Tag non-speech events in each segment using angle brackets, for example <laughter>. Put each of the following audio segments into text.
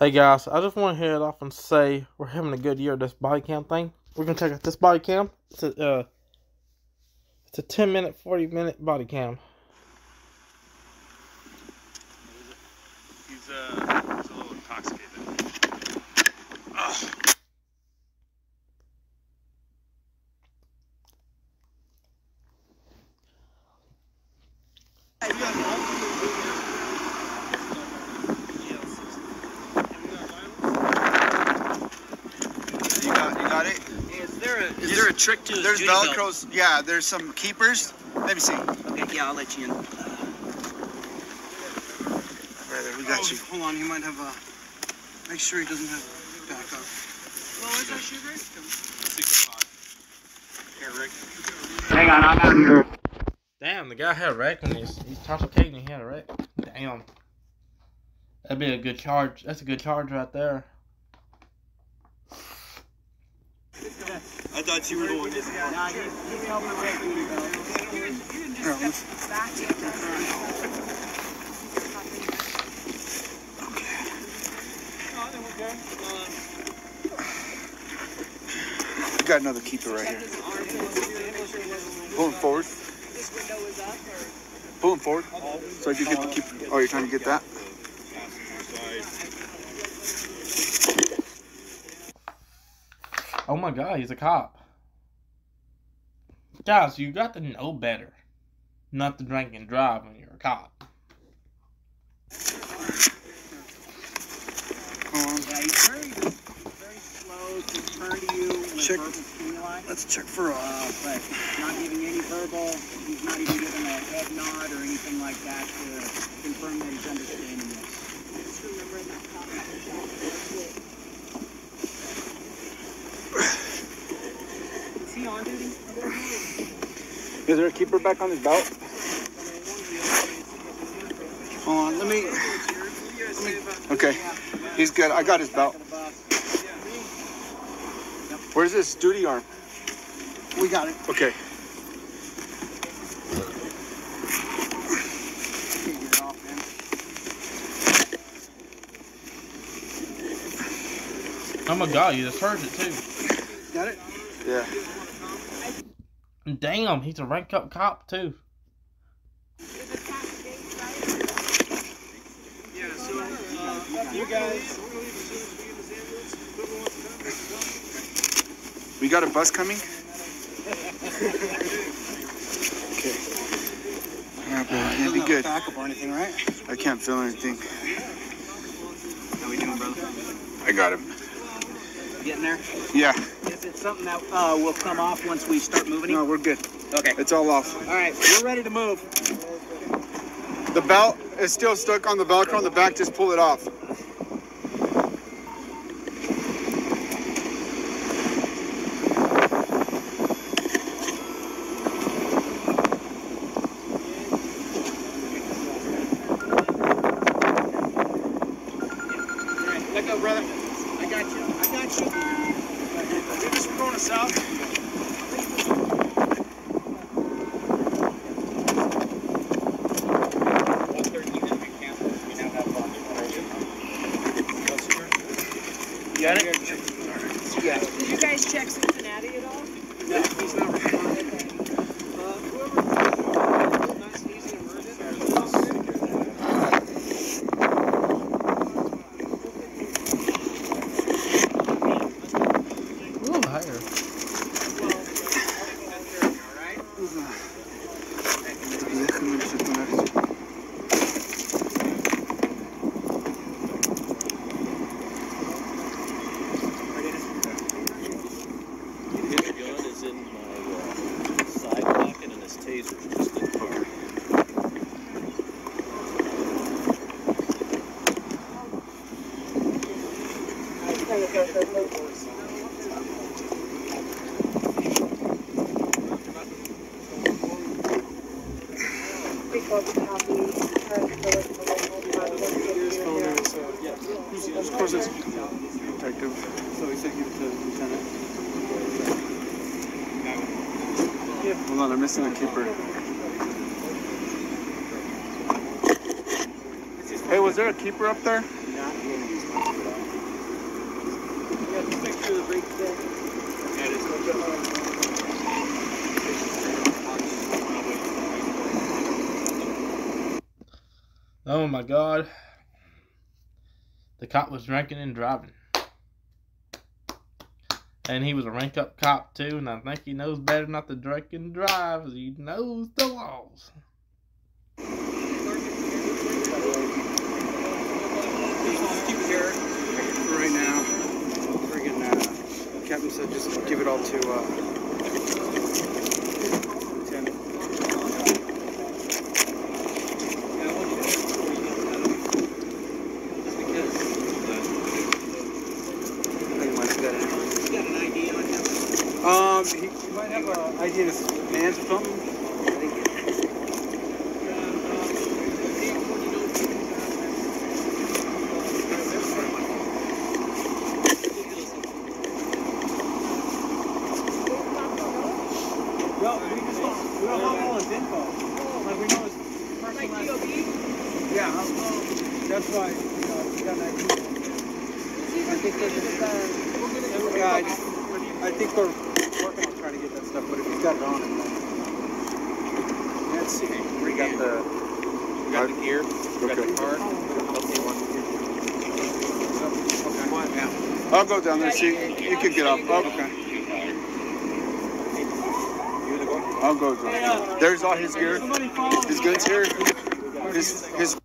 Hey guys, I just want to head off and say we're having a good year this body cam thing. We're gonna check out this body cam. It's a uh, it's a ten minute, forty minute body cam. He's uh, he's a little intoxicated. Ugh. You got, you got it. Is there a is Yes. there a trick to his There's duty belt? Yeah, there's some keepers. Let me see. Okay, yeah, I'll let you in. there, we got oh, you. Hold on, he might have a. Make sure he doesn't have backup. Well, is that shoe Rick? Here, Rick. Hang on, I'm out here. Damn, the guy had a wreck when he's he's intoxicated and he had a wreck. Damn. That'd be a good charge. That's a good charge right there. I thought you were the one. Nah, he's, he's helping with duty belt. We got another keeper right here. Pulling forward. Pulling forward. So I can get the keeper. Oh, you're trying to get that? Oh my god, he's a cop. Guys, you got to know better. Not to drink and drive when you're a cop. Hold on. Yeah, he's very, very slow to turn to you with Check. Let's check for uh, Uh, but not giving any verbal, he's not even giving a head nod or anything like that to confirm that he's understanding this. Is he on duty? Is there a keeper back on his belt? Hold on, let me. Let me. Okay, he's good. I got his belt. Where's this duty arm? We got it. Okay. Get it off, man. Oh god, you just heard it too. Got it? Yeah. Damn, he's a rank up cop too. Yeah, so uh, you guys. We got a bus coming? okay. Yeah, but it'll be good. Backup or anything, right? I can't feel anything. How we doing, brother? I got him. Getting there? Yeah. It something that uh, will come off once we start moving him? No, we're good. Okay. It's all off. All right, we're ready to move. The belt is still stuck on the Velcro on the back. Just pull it off. All right, let go, brother. I got you. I got you. Going south. You got it? Yeah. Did you guys check Cincinnati at all? No, he's not responding. Uh, whoever, nice and easy to merge it. Ooh, higher. Déjame separar eso. His gun is in my uh, side pocket and his taser's just in the car. Because copy, transfer it to Who's, who's closest? Detective. So he said give it to Lieutenant. Hold on, I'm missing a keeper. Hey, was there a keeper up there? Not in. brakes still? Oh my god. The cop was drinking and driving. And he was a rank up cop too, and I think he knows better not to drink and drive. He knows the laws. Right now. Friggin' uh, Captain said just give it all to uh, Lieutenant. I think he might have got it. You got an ID on him? Um, he, he might have an idea in his pants or something. I think Well, stuff, but if you got it on it, let's see. We got the, we got the gear, we got the card. Okay, one. Okay. Yeah. I'll go down there, see, you can get up, Oh, okay. I'll go down. There's all his gear, his goods here, his, his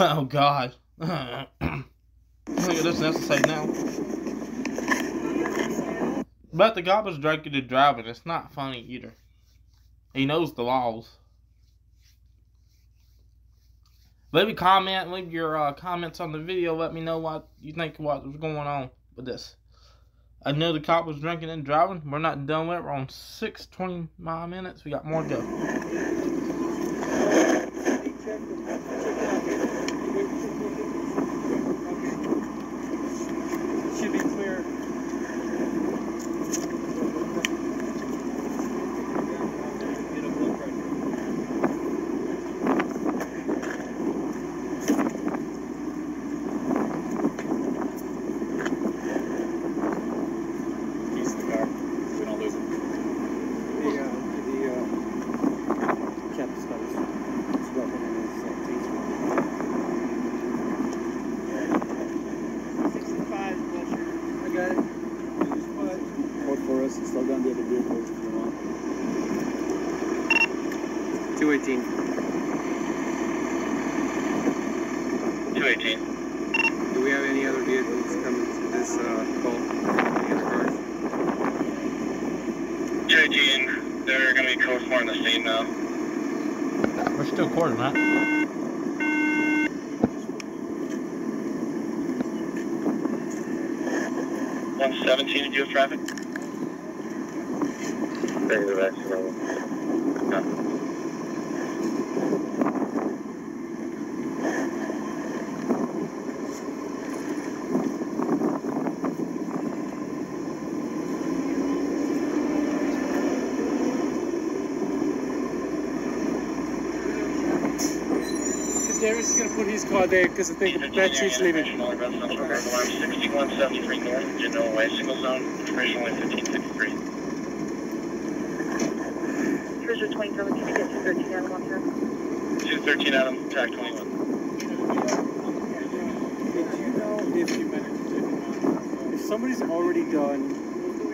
Oh god. <clears throat> Look at this say now. But the guy was drinking and driving. It's not funny either. He knows the laws. Leave a comment, leave your uh, comments on the video. Let me know what you think what was going on with this. I know the cop was drinking and driving. We're not done with it. We're on 6.29 minutes. We got more to go. 218. 218. Do we have any other vehicles coming to this uh, call? Cars? 218, they're going to be code more in the scene now. We're still quartering, huh? One seventeen, do you have traffic? Negative. No. Darius is gonna put his car there because I think that chief's leaving. Okay. Sixty-one seventy-three north, Genoa Way, single zone, information only fifteen fifty-three. Cruiser 23, can you get to 13 Adam on here? Two thirteen Adam, track twenty-one. Did you know if if somebody's already done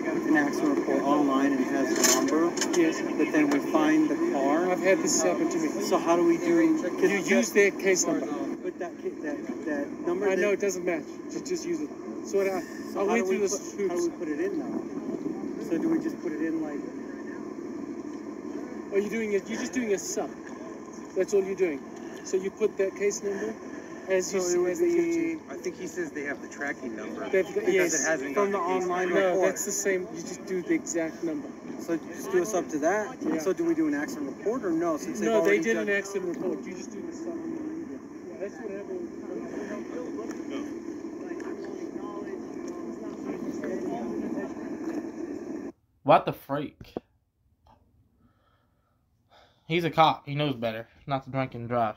an accident report online and has the number, Yes, but then we find the car? I've had this happen to me. So how do we do? It? You use their case number. But that ki- that that number. I know that- it doesn't match. Just just use it. So what I, So I how went do we through this put, How do we put it in though? So do we just put it in like? Oh, Are you doing it? You're just doing a sub. That's all you're doing. So you put that case number as So it see would as the be. I think he says they have the tracking number. They've got, because yes, it hasn't from the got the online. number. No, report. that's the same. You just do the exact number. So just do us up to that. Yeah. So do we do an accident report or no? Since they've No, they did done- an accident report. You just do the sub. Yeah, that's what happened. What the freak? He's a cop. He knows better not to drink and drive.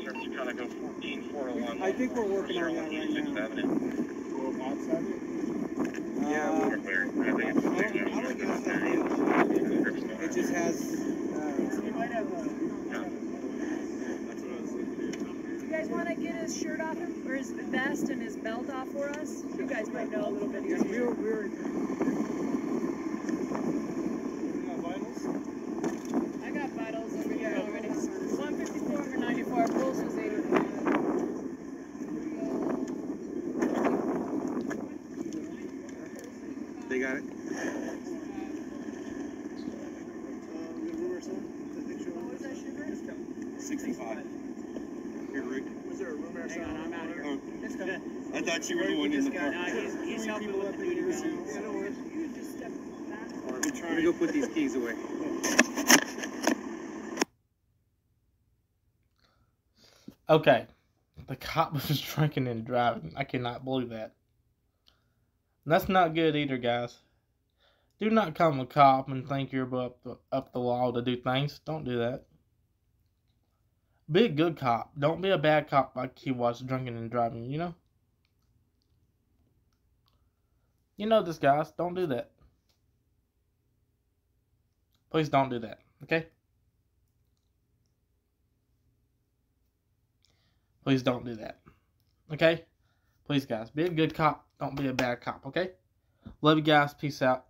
I think we're working on that right East 6th now. Avenue. Yeah, We're clear. I think it's I don't, I don't get off that page. It just has, uh, You might have a. You guys want to get his shirt off him, or his vest and his belt off for us? You guys might know a little bit yeah, easier. we're, we're, I got vitals over here already. 154 over 94. Pulse was 85. they got it. What was that sugar? 65. Here, Rick. Was there a room or Hang on, I'm out here. Oh, It's good. I thought you were the one in the Nah, car. he's, he's helping with the duty rounds. You just step back. I'm Let me trying. go put these keys away. Okay. The cop <laughs> was drinking and driving. I cannot believe that. That's not good either, guys. Do not come a cop and think you're above the, up the law to do things. Don't do that. Be a good cop. Don't be a bad cop like he was drinking and driving, you know? You know this, guys. Don't do that. Please don't do that, okay? Please don't do that. Okay? Please, guys, be a good cop. Don't be a bad cop, okay? Love you guys. Peace out.